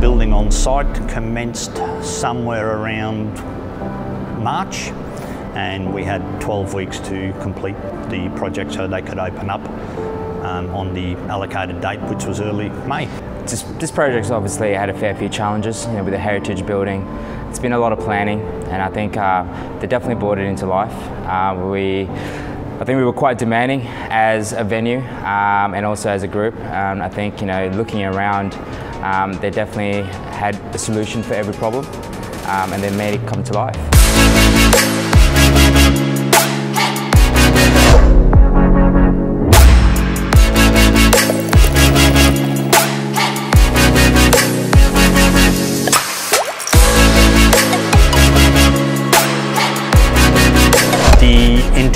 Building on site commenced somewhere around March and we had 12 weeks to complete the project so they could open up um, on the allocated date which was early May. This, this project's obviously had a fair few challenges you know, with the heritage building. It's been a lot of planning and I think uh, they definitely brought it into life. Uh, we I think we were quite demanding as a venue um, and also as a group. Um, I think, you know, looking around, um, they definitely had a solution for every problem um, and they made it come to life.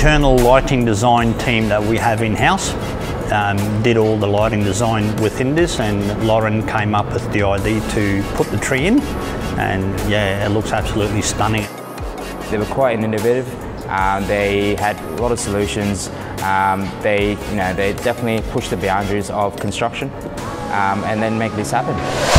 Internal lighting design team that we have in-house um, did all the lighting design within this and Lauren came up with the idea to put the tree in and yeah, it looks absolutely stunning. They were quite innovative. Um, they had a lot of solutions. Um, they, you know, they definitely pushed the boundaries of construction um, and then make this happen.